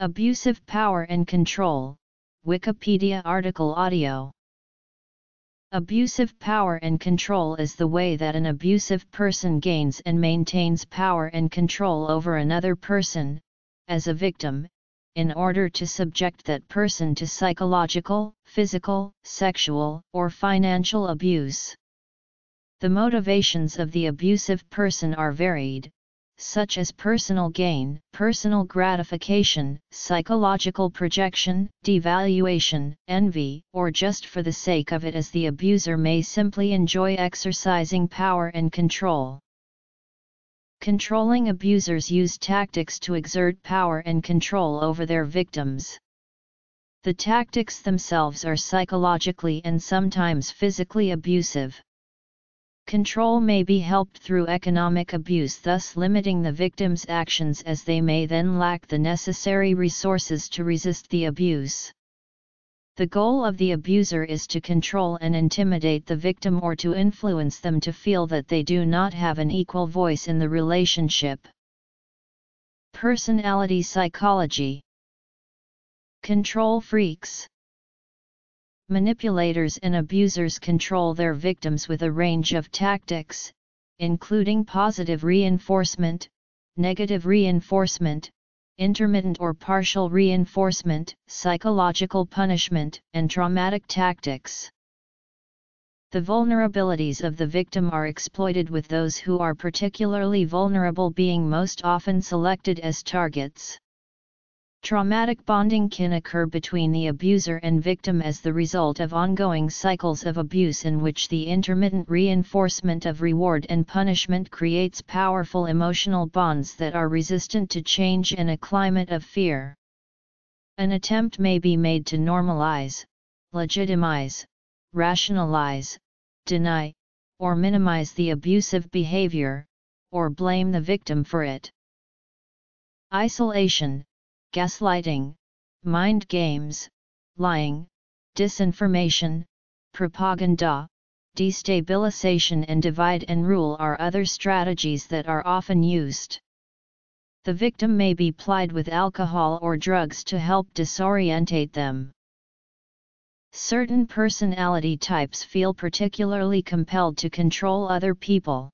Abusive power and control, Wikipedia article audio. Abusive power and control is the way that an abusive person gains and maintains power and control over another person, as a victim, in order to subject that person to psychological, physical, sexual, or financial abuse. The motivations of the abusive person are varied, such as personal gain, personal gratification, psychological projection, devaluation, envy, or just for the sake of it as the abuser may simply enjoy exercising power and control. Controlling abusers use tactics to exert power and control over their victims. The tactics themselves are psychologically and sometimes physically abusive. Control may be helped through economic abuse thus limiting the victim's actions as they may then lack the necessary resources to resist the abuse. The goal of the abuser is to control and intimidate the victim or to influence them to feel that they do not have an equal voice in the relationship. Personality Psychology Control Freaks Manipulators and abusers control their victims with a range of tactics, including positive reinforcement, negative reinforcement, intermittent or partial reinforcement, psychological punishment, and traumatic tactics. The vulnerabilities of the victim are exploited with those who are particularly vulnerable being most often selected as targets. Traumatic bonding can occur between the abuser and victim as the result of ongoing cycles of abuse in which the intermittent reinforcement of reward and punishment creates powerful emotional bonds that are resistant to change in a climate of fear. An attempt may be made to normalize, legitimize, rationalize, deny, or minimize the abusive behavior, or blame the victim for it. Isolation gaslighting, mind games, lying, disinformation, propaganda, destabilization and divide and rule are other strategies that are often used. The victim may be plied with alcohol or drugs to help disorientate them. Certain personality types feel particularly compelled to control other people.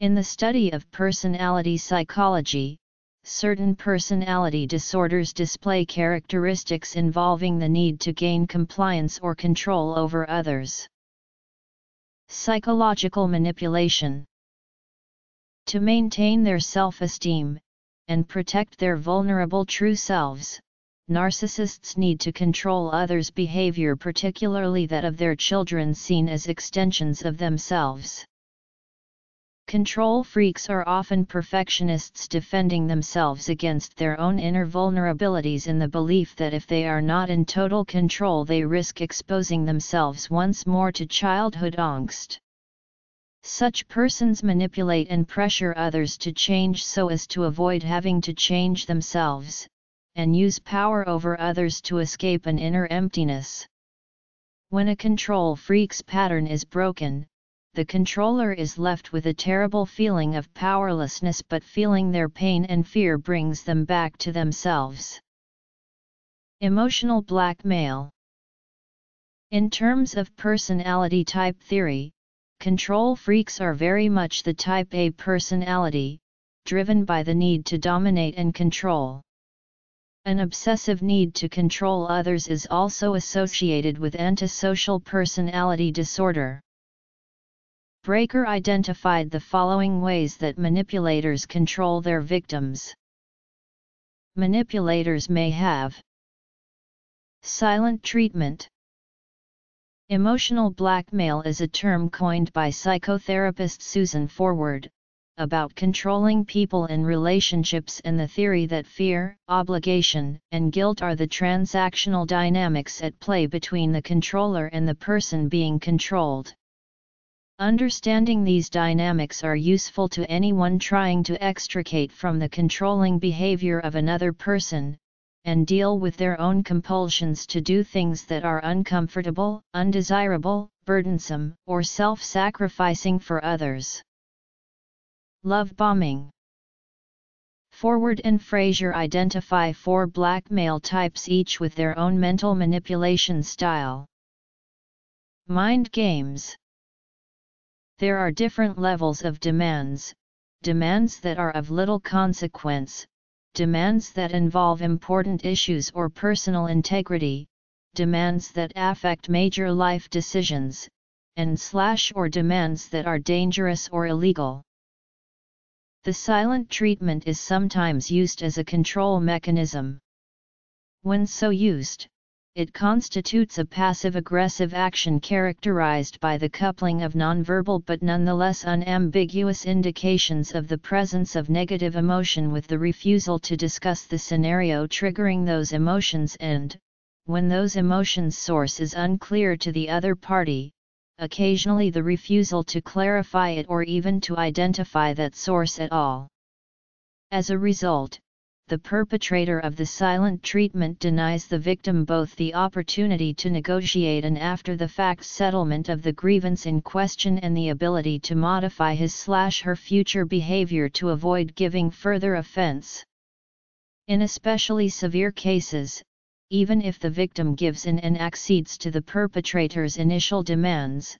In the study of personality psychology, certain personality disorders display characteristics involving the need to gain compliance or control over others. Psychological manipulation To maintain their self-esteem, and protect their vulnerable true selves, narcissists need to control others' behavior particularly that of their children seen as extensions of themselves. Control freaks are often perfectionists defending themselves against their own inner vulnerabilities in the belief that if they are not in total control they risk exposing themselves once more to childhood angst. Such persons manipulate and pressure others to change so as to avoid having to change themselves, and use power over others to escape an inner emptiness. When a control freak's pattern is broken, the controller is left with a terrible feeling of powerlessness but feeling their pain and fear brings them back to themselves. Emotional blackmail In terms of personality type theory, control freaks are very much the type A personality, driven by the need to dominate and control. An obsessive need to control others is also associated with antisocial personality disorder. Braiker identified the following ways that manipulators control their victims. Manipulators may have Silent treatment Emotional blackmail is a term coined by psychotherapist Susan Forward, about controlling people in relationships and the theory that fear, obligation, and guilt are the transactional dynamics at play between the controller and the person being controlled. Understanding these dynamics are useful to anyone trying to extricate from the controlling behavior of another person, and deal with their own compulsions to do things that are uncomfortable, undesirable, burdensome, or self-sacrificing for others. Love bombing Forward and Frazier identify four blackmail types each with their own mental manipulation style. Mind games. There are different levels of demands, demands that are of little consequence, demands that involve important issues or personal integrity, demands that affect major life decisions, and slash or demands that are dangerous or illegal. The silent treatment is sometimes used as a control mechanism. When so used, it constitutes a passive-aggressive action characterized by the coupling of nonverbal but nonetheless unambiguous indications of the presence of negative emotion with the refusal to discuss the scenario triggering those emotions and, when those emotions' source is unclear to the other party, occasionally the refusal to clarify it or even to identify that source at all. As a result, the perpetrator of the silent treatment denies the victim both the opportunity to negotiate an after-the-fact settlement of the grievance in question and the ability to modify his slash her future behavior to avoid giving further offense. In especially severe cases, even if the victim gives in and accedes to the perpetrator's initial demands,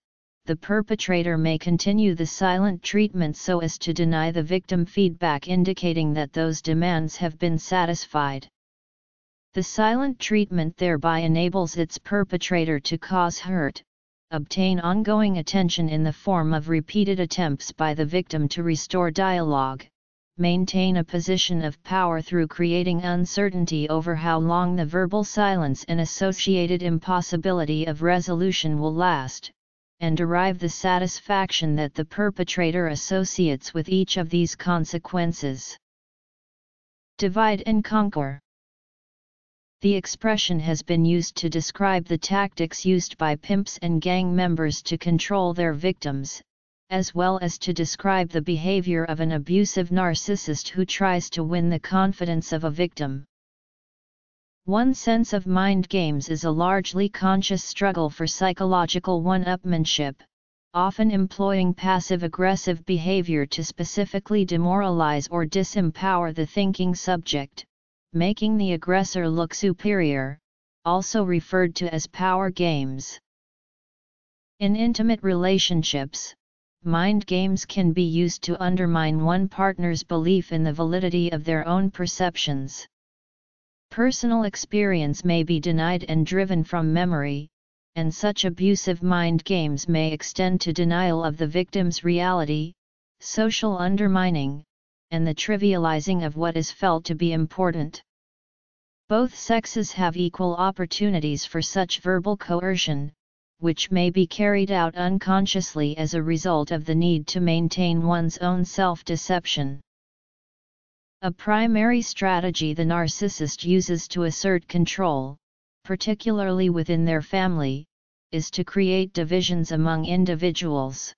the perpetrator may continue the silent treatment so as to deny the victim feedback indicating that those demands have been satisfied. The silent treatment thereby enables its perpetrator to cause hurt, obtain ongoing attention in the form of repeated attempts by the victim to restore dialogue, maintain a position of power through creating uncertainty over how long the verbal silence and associated impossibility of resolution will last, and derive the satisfaction that the perpetrator associates with each of these consequences. Divide and conquer. The expression has been used to describe the tactics used by pimps and gang members to control their victims, as well as to describe the behavior of an abusive narcissist who tries to win the confidence of a victim. One sense of mind games is a largely conscious struggle for psychological one-upmanship, often employing passive-aggressive behavior to specifically demoralize or disempower the thinking subject, making the aggressor look superior, also referred to as power games. In intimate relationships, mind games can be used to undermine one partner's belief in the validity of their own perceptions. Personal experience may be denied and driven from memory, and such abusive mind games may extend to denial of the victim's reality, social undermining, and the trivializing of what is felt to be important. Both sexes have equal opportunities for such verbal coercion, which may be carried out unconsciously as a result of the need to maintain one's own self-deception. A primary strategy the narcissist uses to assert control, particularly within their family, is to create divisions among individuals.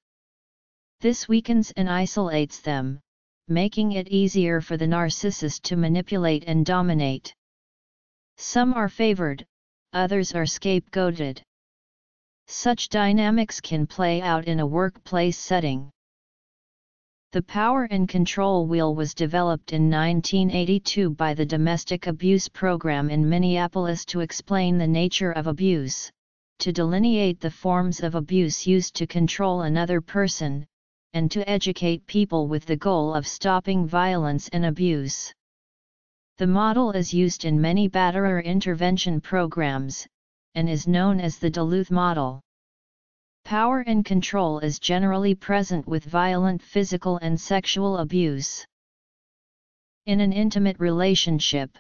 This weakens and isolates them, making it easier for the narcissist to manipulate and dominate. Some are favored, others are scapegoated. Such dynamics can play out in a workplace setting. The Power and Control Wheel was developed in 1982 by the Domestic Abuse Program in Minneapolis to explain the nature of abuse, to delineate the forms of abuse used to control another person, and to educate people with the goal of stopping violence and abuse. The model is used in many batterer intervention programs, and is known as the Duluth model. Power and control is generally present with violent physical and sexual abuse. In an intimate relationship,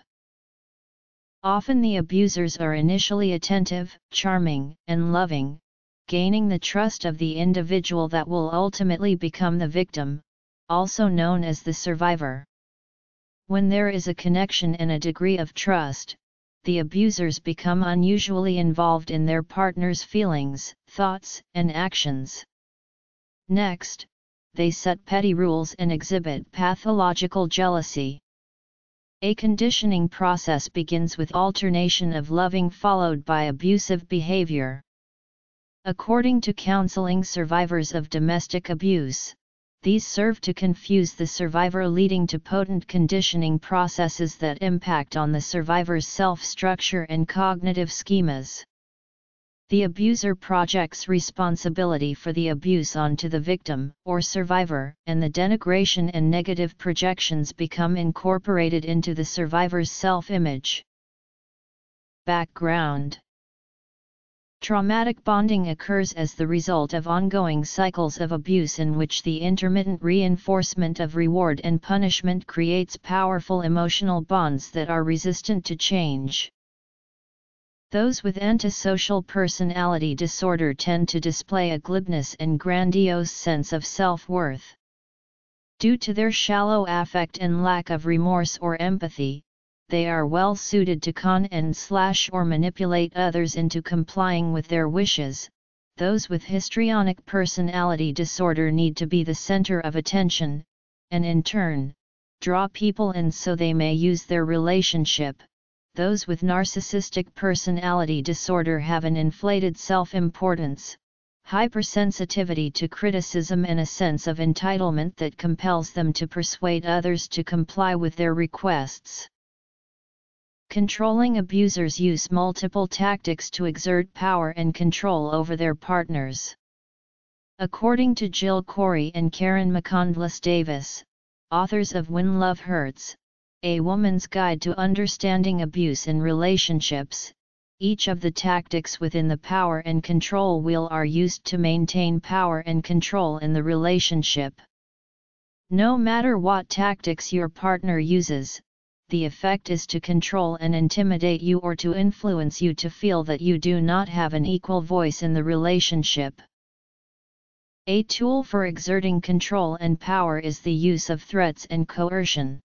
often the abusers are initially attentive, charming, and loving, gaining the trust of the individual that will ultimately become the victim, also known as the survivor. When there is a connection and a degree of trust, the abusers become unusually involved in their partner's feelings, thoughts, and actions. Next, they set petty rules and exhibit pathological jealousy. A conditioning process begins with alternation of loving followed by abusive behavior. According to counseling survivors of domestic abuse, these serve to confuse the survivor leading to potent conditioning processes that impact on the survivor's self-structure and cognitive schemas. The abuser projects responsibility for the abuse onto the victim or survivor, and the denigration and negative projections become incorporated into the survivor's self-image. Background Traumatic bonding occurs as the result of ongoing cycles of abuse in which the intermittent reinforcement of reward and punishment creates powerful emotional bonds that are resistant to change. Those with antisocial personality disorder tend to display a glibness and grandiose sense of self-worth. Due to their shallow affect and lack of remorse or empathy, they are well suited to con and slash or manipulate others into complying with their wishes. Those with histrionic personality disorder need to be the center of attention, and in turn, draw people in so they may use their relationship. Those with narcissistic personality disorder have an inflated self-importance, hypersensitivity to criticism and a sense of entitlement that compels them to persuade others to comply with their requests. Controlling abusers use multiple tactics to exert power and control over their partners. According to Jill Cory and Karen McAndless-Davies, authors of When Love Hurts, A Woman's Guide to Understanding Abuse in Relationships, each of the tactics within the power and control wheel are used to maintain power and control in the relationship. No matter what tactics your partner uses, the effect is to control and intimidate you or to influence you to feel that you do not have an equal voice in the relationship. A tool for exerting control and power is the use of threats and coercion.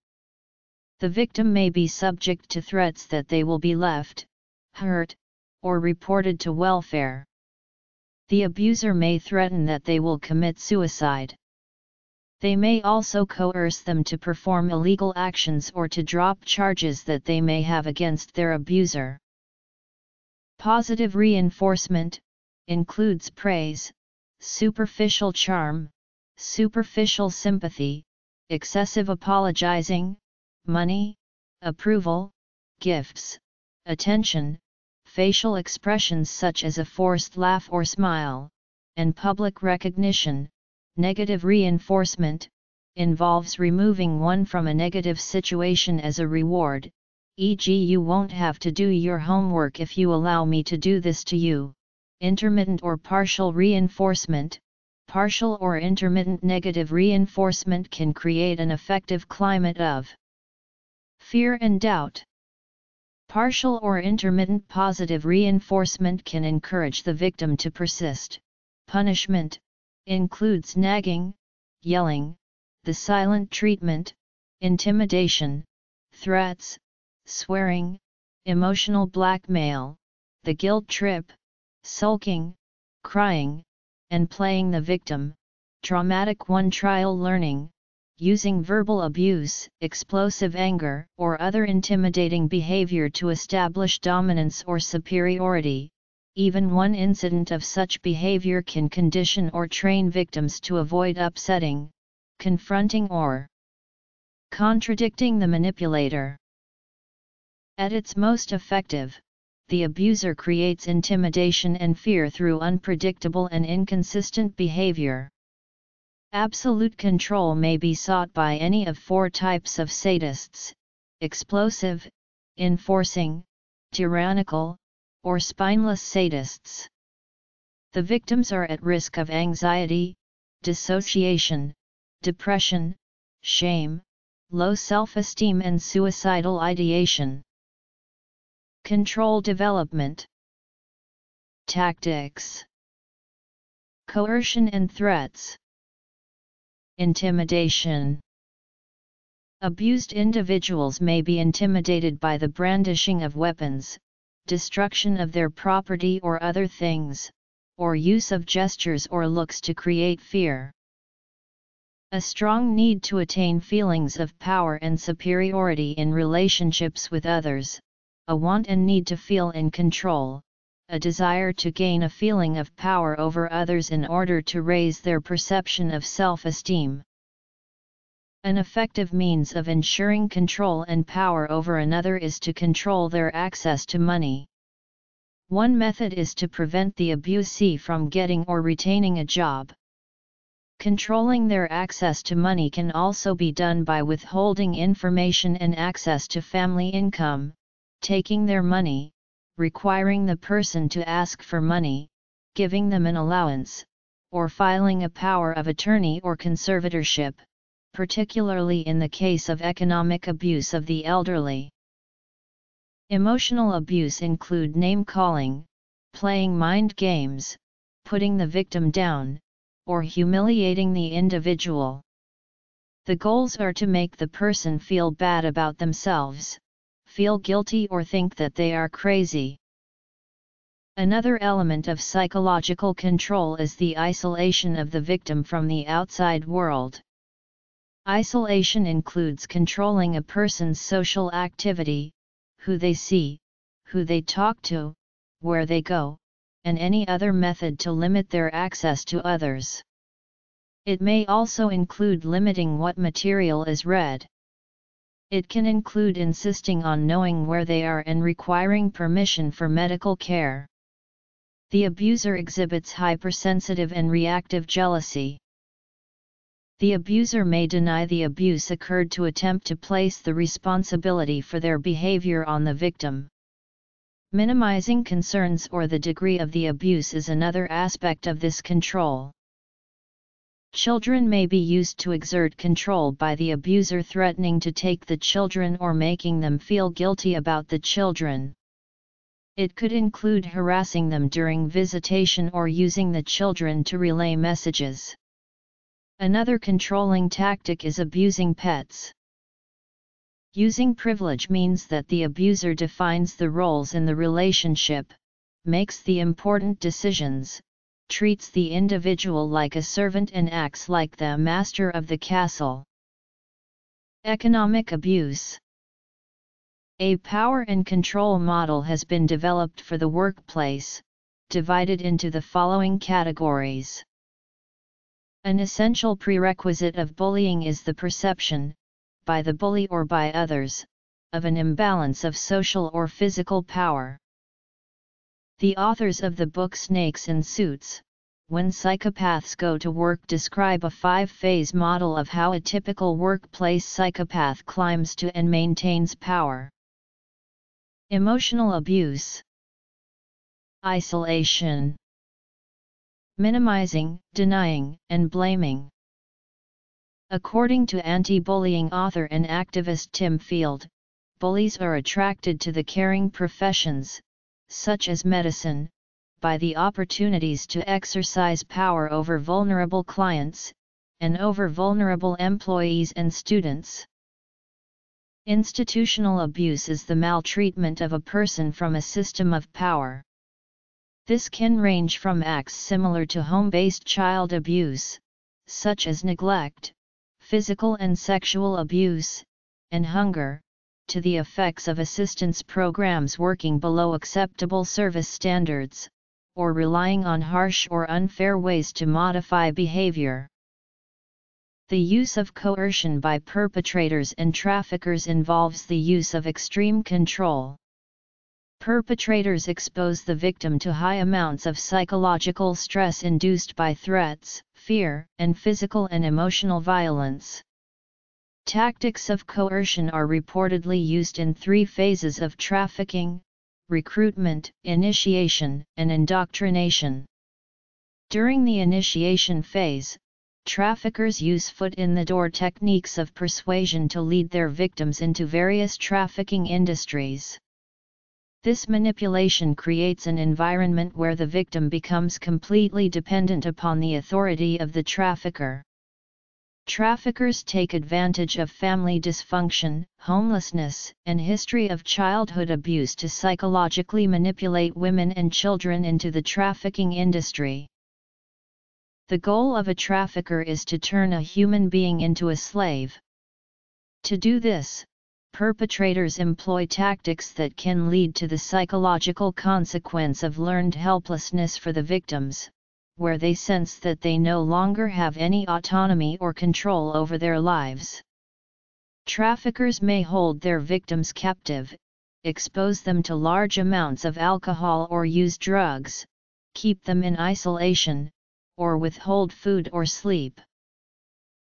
The victim may be subject to threats that they will be left, hurt, or reported to welfare. The abuser may threaten that they will commit suicide. They may also coerce them to perform illegal actions or to drop charges that they may have against their abuser. Positive reinforcement includes praise, superficial charm, superficial sympathy, excessive apologizing, money, approval, gifts, attention, facial expressions such as a forced laugh or smile, and public recognition, Negative reinforcement involves removing one from a negative situation as a reward, e.g., you won't have to do your homework if you allow me to do this to you. Intermittent or partial reinforcement Partial or intermittent negative reinforcement can create an effective climate of fear and doubt. Partial or intermittent positive reinforcement can encourage the victim to persist. Punishment, includes nagging, yelling, the silent treatment, intimidation, threats, swearing, emotional blackmail, the guilt trip, sulking, crying, and playing the victim, traumatic one trial learning, using verbal abuse, explosive anger, or other intimidating behavior to establish dominance or superiority, even one incident of such behavior can condition or train victims to avoid upsetting, confronting or contradicting the manipulator. At its most effective, the abuser creates intimidation and fear through unpredictable and inconsistent behavior. Absolute control may be sought by any of four types of sadists explosive, enforcing, tyrannical, or spineless sadists. The victims are at risk of anxiety, dissociation, depression, shame, low self-esteem and suicidal ideation. Control development Tactics Coercion and threats Intimidation Abused individuals may be intimidated by the brandishing of weapons, destruction of their property or other things, or use of gestures or looks to create fear. A strong need to attain feelings of power and superiority in relationships with others, a want and need to feel in control, a desire to gain a feeling of power over others in order to raise their perception of self-esteem. An effective means of ensuring control and power over another is to control their access to money. One method is to prevent the abusee from getting or retaining a job. Controlling their access to money can also be done by withholding information and access to family income, taking their money, requiring the person to ask for money, giving them an allowance, or filing a power of attorney or conservatorship particularly in the case of economic abuse of the elderly. Emotional abuse include name-calling, playing mind games, putting the victim down, or humiliating the individual. The goals are to make the person feel bad about themselves, feel guilty or think that they are crazy. Another element of psychological control is the isolation of the victim from the outside world. Isolation includes controlling a person's social activity, who they see, who they talk to, where they go, and any other method to limit their access to others. It may also include limiting what material is read. It can include insisting on knowing where they are and requiring permission for medical care. The abuser exhibits hypersensitive and reactive jealousy. The abuser may deny the abuse occurred to attempt to place the responsibility for their behavior on the victim. Minimizing concerns or the degree of the abuse is another aspect of this control. Children may be used to exert control by the abuser threatening to take the children or making them feel guilty about the children. It could include harassing them during visitation or using the children to relay messages. Another controlling tactic is abusing pets. Using privilege means that the abuser defines the roles in the relationship, makes the important decisions, treats the individual like a servant and acts like the master of the castle. Economic abuse A power and control model has been developed for the workplace, divided into the following categories. An essential prerequisite of bullying is the perception, by the bully or by others, of an imbalance of social or physical power. The authors of the book Snakes in Suits, When Psychopaths Go to Work describe a five-phase model of how a typical workplace psychopath climbs to and maintains power. Emotional abuse Isolation minimizing, denying, and blaming. According to anti-bullying author and activist Tim Field, bullies are attracted to the caring professions, such as medicine, by the opportunities to exercise power over vulnerable clients, and over vulnerable employees and students. Institutional abuse is the maltreatment of a person from a system of power. This can range from acts similar to home-based child abuse, such as neglect, physical and sexual abuse, and hunger, to the effects of assistance programs working below acceptable service standards, or relying on harsh or unfair ways to modify behavior. The use of coercion by perpetrators and traffickers involves the use of extreme control. Perpetrators expose the victim to high amounts of psychological stress induced by threats, fear, and physical and emotional violence. Tactics of coercion are reportedly used in three phases of trafficking recruitment, initiation, and indoctrination. During the initiation phase, traffickers use foot in the door techniques of persuasion to lead their victims into various trafficking industries. This manipulation creates an environment where the victim becomes completely dependent upon the authority of the trafficker. Traffickers take advantage of family dysfunction, homelessness, and history of childhood abuse to psychologically manipulate women and children into the trafficking industry. The goal of a trafficker is to turn a human being into a slave. To do this, perpetrators employ tactics that can lead to the psychological consequence of learned helplessness for the victims, where they sense that they no longer have any autonomy or control over their lives. Traffickers may hold their victims captive, expose them to large amounts of alcohol or use drugs, keep them in isolation, or withhold food or sleep.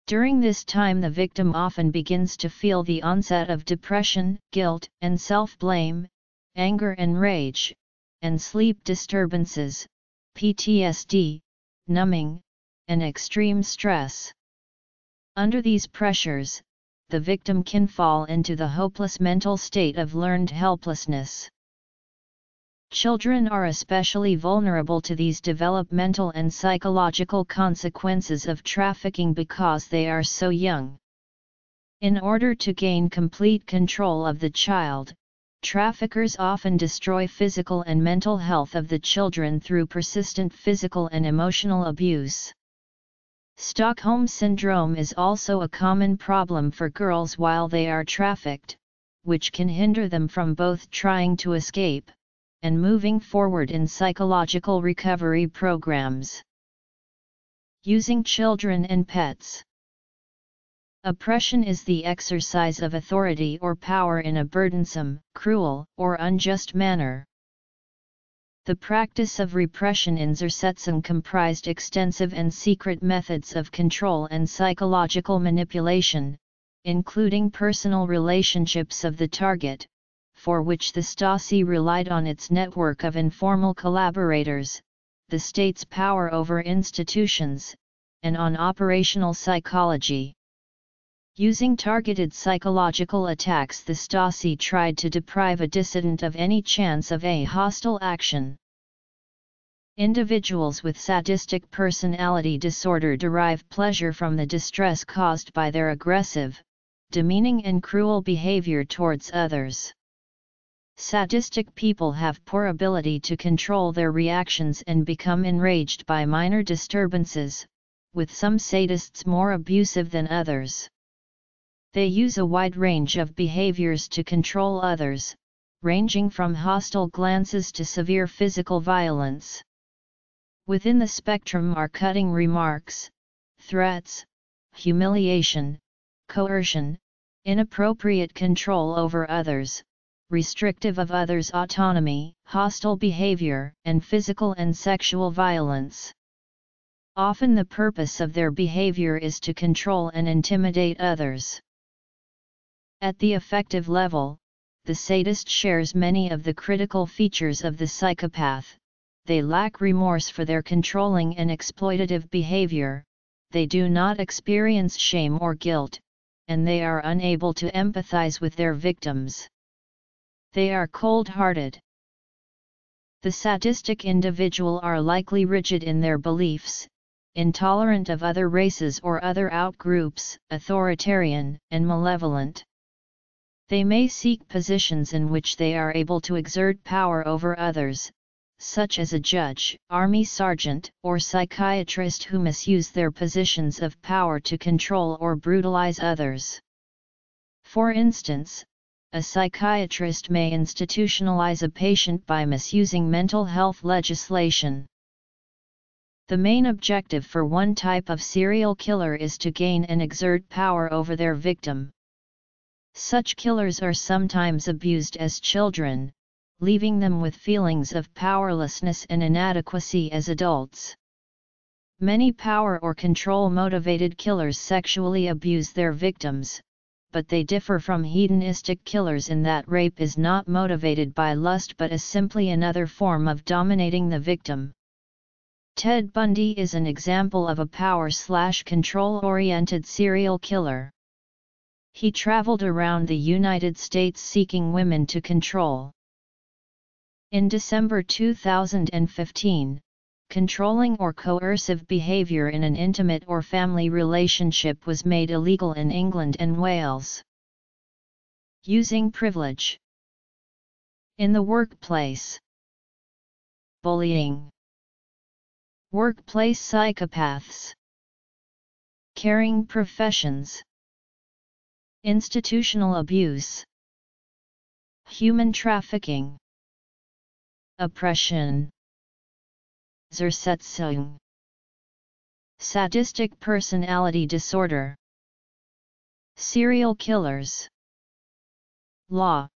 During this time the victim often begins to feel the onset of depression, guilt and self-blame, anger and rage, and sleep disturbances, PTSD, numbing, and extreme stress. Under these pressures, the victim can fall into the hopeless mental state of learned helplessness. Children are especially vulnerable to these developmental and psychological consequences of trafficking because they are so young. In order to gain complete control of the child, traffickers often destroy physical and mental health of the children through persistent physical and emotional abuse. Stockholm Syndrome is also a common problem for girls while they are trafficked, which can hinder them from both trying to escape, and moving forward in psychological recovery programs. Using children and pets. Oppression is the exercise of authority or power in a burdensome, cruel, or unjust manner. The practice of repression in Zersetzung comprised extensive and secret methods of control and psychological manipulation, including personal relationships of the target, for which the Stasi relied on its network of informal collaborators, the state's power over institutions, and on operational psychology. Using targeted psychological attacks the Stasi tried to deprive a dissident of any chance of a hostile action. Individuals with sadistic personality disorder derive pleasure from the distress caused by their aggressive, demeaning and cruel behavior towards others. Sadistic people have poor ability to control their reactions and become enraged by minor disturbances, with some sadists more abusive than others. They use a wide range of behaviors to control others, ranging from hostile glances to severe physical violence. Within the spectrum are cutting remarks, threats, humiliation, coercion, inappropriate control over others, restrictive of others' autonomy, hostile behavior, and physical and sexual violence. Often the purpose of their behavior is to control and intimidate others. At the affective level, the sadist shares many of the critical features of the psychopath, they lack remorse for their controlling and exploitative behavior, they do not experience shame or guilt, and they are unable to empathize with their victims. They are cold-hearted. The sadistic individual are likely rigid in their beliefs, intolerant of other races or other outgroups, authoritarian, and malevolent. They may seek positions in which they are able to exert power over others, such as a judge, army sergeant, or psychiatrist who misuse their positions of power to control or brutalize others. For instance, a psychiatrist may institutionalize a patient by misusing mental health legislation. The main objective for one type of serial killer is to gain and exert power over their victim. Such killers are sometimes abused as children, leaving them with feelings of powerlessness and inadequacy as adults. Many power or control motivated killers sexually abuse their victims, but they differ from hedonistic killers in that rape is not motivated by lust but is simply another form of dominating the victim. Ted Bundy is an example of a power-slash-control-oriented serial killer. He traveled around the United States seeking women to control. In December 2015, controlling or coercive behavior in an intimate or family relationship was made illegal in England and Wales. Using privilege in the workplace. Bullying. Workplace psychopaths. Caring professions. Institutional abuse. Human trafficking. Oppression. Zersetzung. Sadistic personality disorder. Serial killers. Law